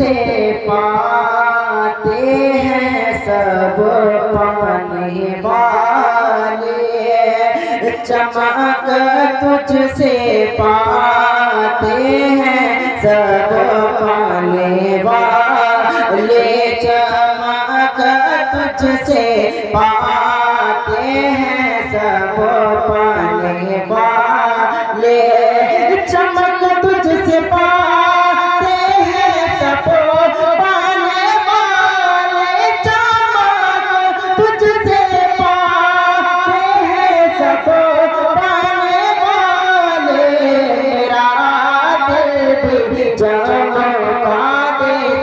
तुझसे पाते हैं सब पाने वाले। चमक तुझसे पाते हैं सब पाने वाले। चमक तुझसे पाते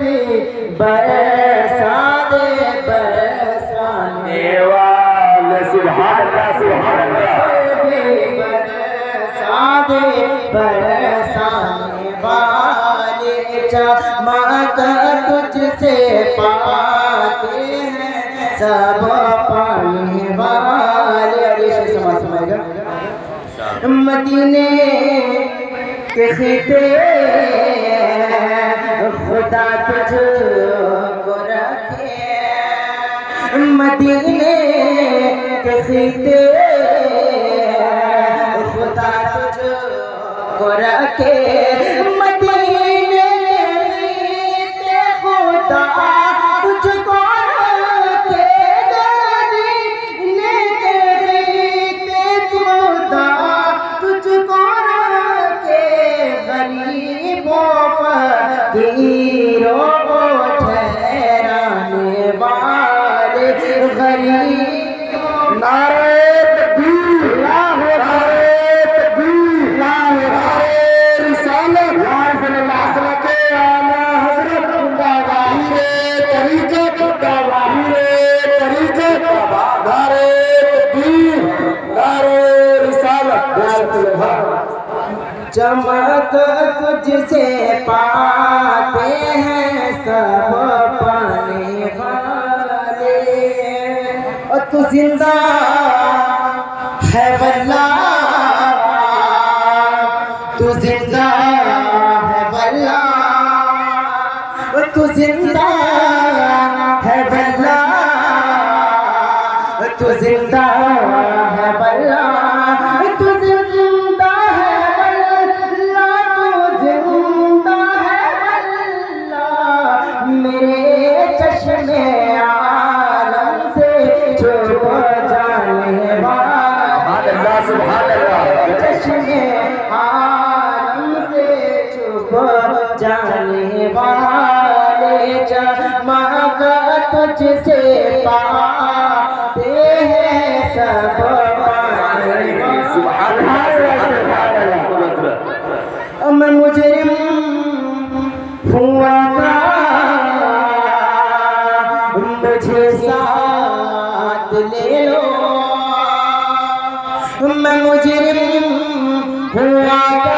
भी बरसा दे बरसाने एवाल सुभान अल्लाह सुभान अल्लाह। बरसाने बरसाने वाले चमक तुझसे पाते हैं। सब पाने वाले। अरे से समाज समाएगा। मदीने के खिते खुदा रखे। मदीने के खिते। खुदा तुझको रखे। मदीने के खुदा तुझको तुझको रखे। फकीरों को ठहराने वाले गरीब। नारे तकबीर नारे तकबीर नारे रिसालत नारे के आला हज़रत जिंदाबाद हीरे तरीकत जिंदाबाद हीरे तरीकत नारे तकबीर नारे रिसालत चमक तुझसे पाते हैं सब पाने वाले। और तू ज़िंदा है बल्ला। तू ज़िंदा है और तू ज़िंदा चश्मे आलम से छुप जाने वाले तुझसे पाते हैं सब मैं हुआ का मुझे साथ ले लो। मैं हुआ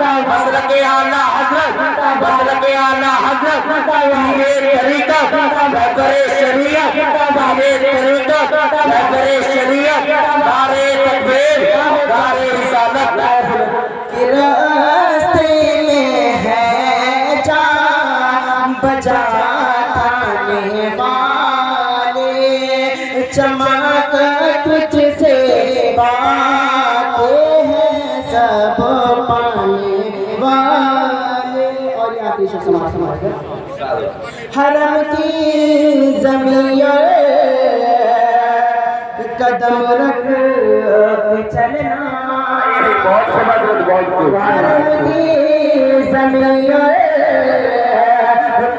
हज़रत आला हज़रत। मसलक आला हज़रत। ये तरीका करे शरीयत। ये तरीका करे शरीयत। नारे तकबीर, नारे रिसालत। है जा बजाने वाले चमक तुझसे बाते हैं सब। हरम की ज़मीन कदम रख चलना। हरम की ज़मीन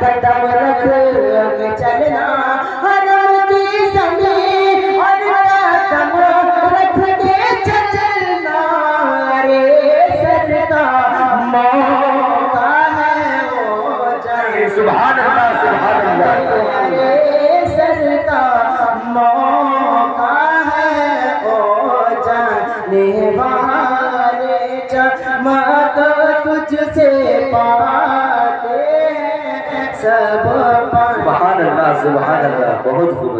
कदम रख सुभान अल्लाह सुभान अल्लाह मौका है ओ जाने वाले चमक तुझसे पाते हैं सब सुभान अल्लाह सुभान अल्लाह बहुत खूबसूरत